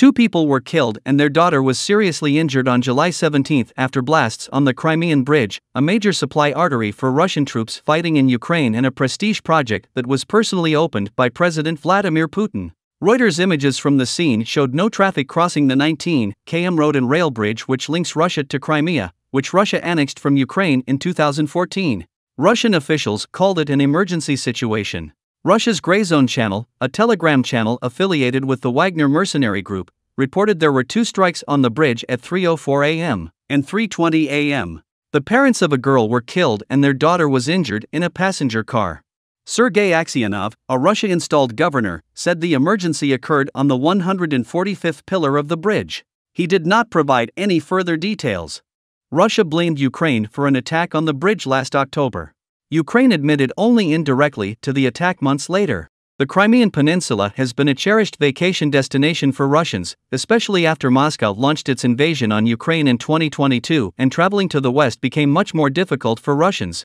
Two people were killed and their daughter was seriously injured on July 17 after blasts on the Crimean Bridge, a major supply artery for Russian troops fighting in Ukraine and a prestige project that was personally opened by President Vladimir Putin. Reuters images from the scene showed no traffic crossing the 19 km road and rail bridge which links Russia to Crimea, which Russia annexed from Ukraine in 2014. Russian officials called it an emergency situation. Russia's Grey Zone channel, a Telegram channel affiliated with the Wagner mercenary group, reported there were two strikes on the bridge at 3:04 a.m. and 3:20 a.m. The parents of a girl were killed and their daughter was injured in a passenger car. Sergei Aksionov, a Russia-installed governor, said the emergency occurred on the 145th pillar of the bridge. He did not provide any further details. Russia blamed Ukraine for an attack on the bridge last October. Ukraine admitted only indirectly to the attack months later. The Crimean Peninsula has been a cherished vacation destination for Russians, especially after Moscow launched its invasion on Ukraine in 2022 and traveling to the west became much more difficult for Russians.